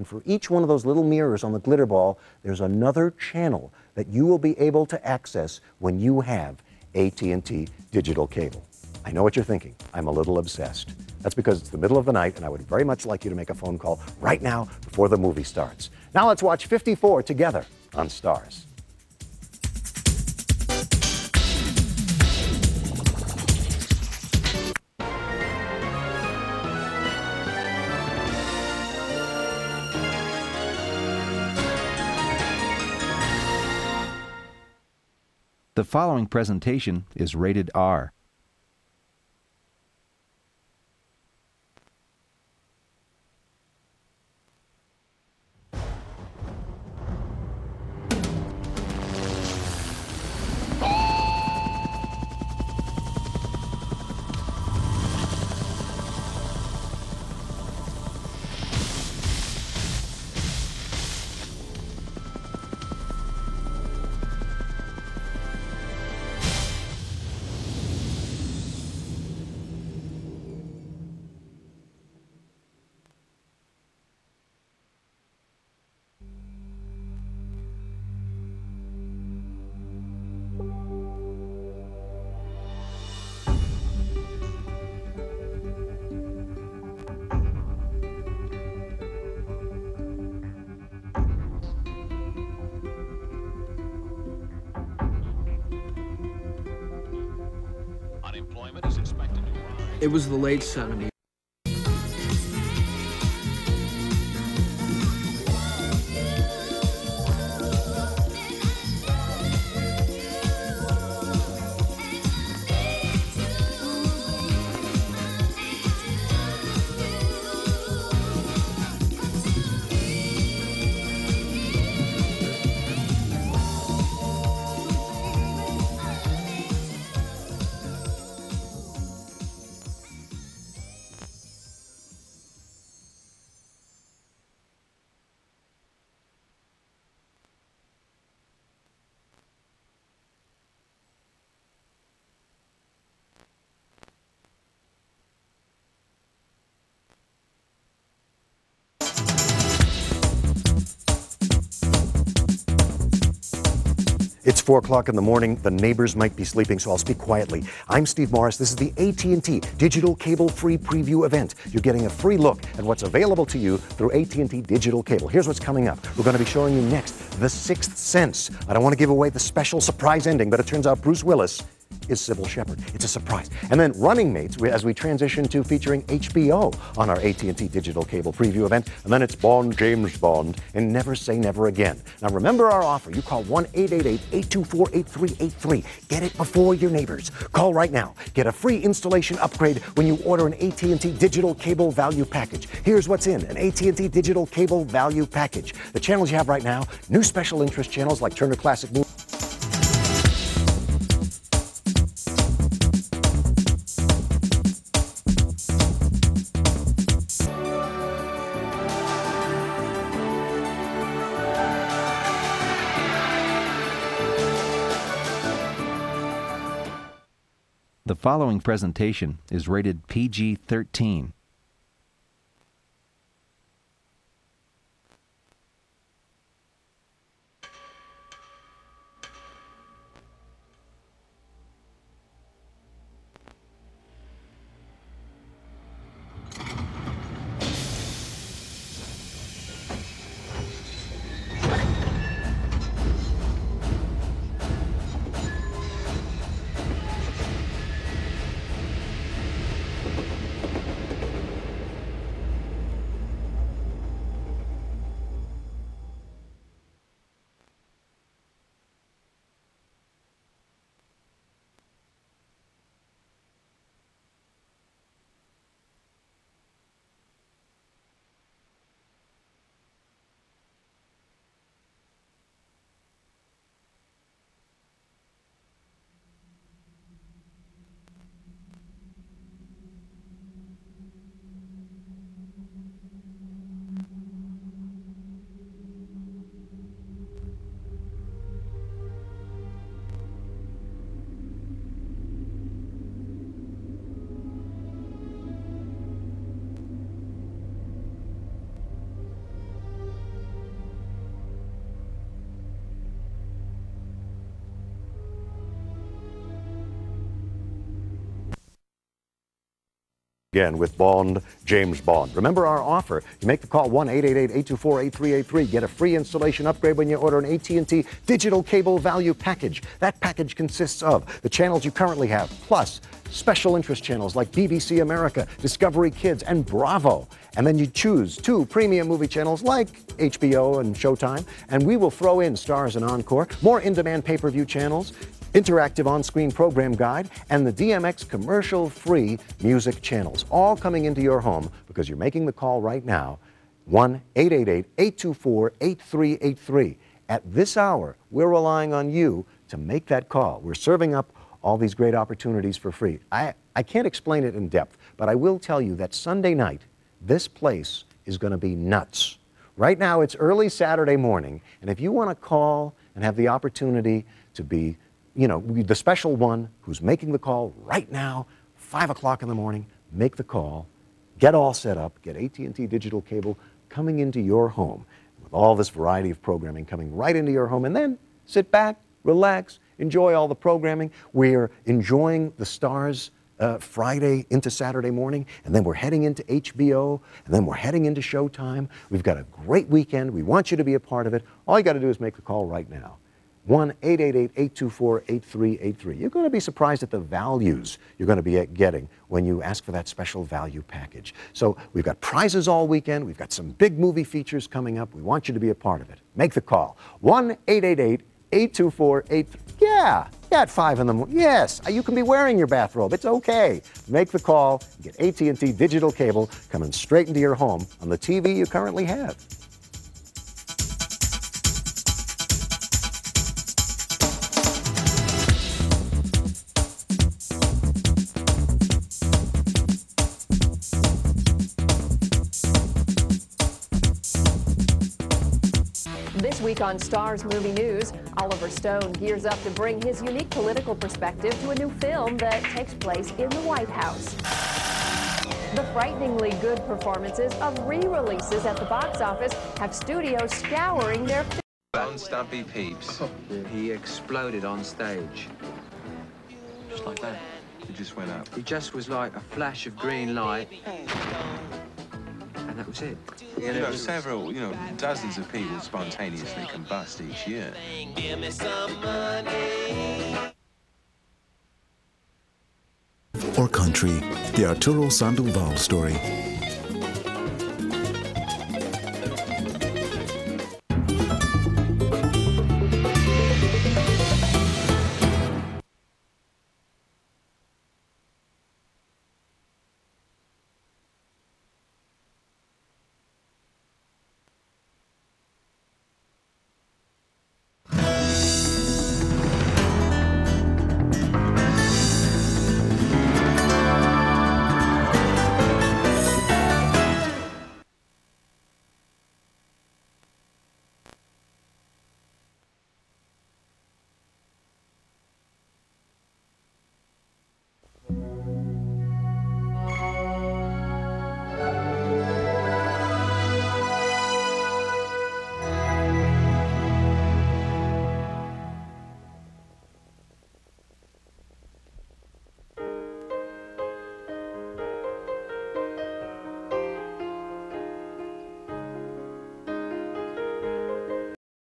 And for each one of those little mirrors on the glitter ball, there's another channel that you will be able to access when you have AT&T digital cable. I know what you're thinking. I'm a little obsessed. That's because it's the middle of the night and I would very much like you to make a phone call right now before the movie starts. Now let's watch 54 together on Starz. The following presentation is rated R. It was the late 70s. It's 4 o'clock in the morning. The neighbors might be sleeping, so I'll speak quietly. I'm Steve Morris. This is the AT&T Digital Cable Free Preview event. You're getting a free look at what's available to you through AT&T Digital Cable. Here's what's coming up. We're going to be showing you next The Sixth Sense. I don't want to give away the special surprise ending, but it turns out Bruce Willis is Cybill Shepherd. It's a surprise. And then Running Mates as we transition to featuring HBO on our AT&T Digital Cable Preview event. And then it's Bond, James Bond, and Never Say Never Again. Now remember our offer. You call 1-888-824-8383. Get it before your neighbors. Call right now. Get a free installation upgrade when you order an AT&T Digital Cable Value Package. Here's what's in an AT&T Digital Cable Value Package. The channels you have right now, new special interest channels like Turner Classic Movies. Following presentation is rated PG 13. Again with Bond, James Bond. Remember our offer. You make the call 1-888-824-8383. Get a free installation upgrade when you order an AT&T digital cable value package. That package consists of the channels you currently have, plus special interest channels like BBC America, Discovery Kids, and Bravo. And then you choose two premium movie channels like HBO and Showtime, and we will throw in Starz and Encore, more in-demand pay-per-view channels, interactive on-screen program guide, and the DMX commercial-free music channels, all coming into your home because you're making the call right now, 1-888-824-8383. At this hour, we're relying on you to make that call. We're serving up all these great opportunities for free. I, I can't explain it in depth, but I will tell you that Sunday night, this place is going to be nuts. Right now, it's early Saturday morning, and if you want to call and have the opportunity to be you know, the special one who's making the call right now, 5 o'clock in the morning, make the call, get all set up, get AT&T digital cable coming into your home with all this variety of programming coming right into your home, and then sit back, relax, enjoy all the programming. We're enjoying the Starz uh, Friday into Saturday morning, and then we're heading into HBO, and then we're heading into Showtime. We've got a great weekend. We want you to be a part of it. All you got to do is make the call right now. 1 888 824 8383. You're going to be surprised at the values you're going to be getting when you ask for that special value package. So we've got prizes all weekend. We've got some big movie features coming up. We want you to be a part of it. Make the call 1 888 824 8383. Yeah, yeah, at 5 in the morning. Yes, uh, you can be wearing your bathrobe. It's okay. Make the call. Get AT&T digital cable coming straight into your home on the TV you currently have. On Starz Movie News, Oliver Stone gears up to bring his unique political perspective to a new film that takes place in the White House. The frighteningly good performances of re-releases at the box office have studios scouring their... Bone Stumpy Peeps. He exploded on stage. Just like that. He just went up. He just was like a flash of green light and that was it. You know, several, you know, dozens of people spontaneously combust each year. Or country, the Arturo Sandoval story.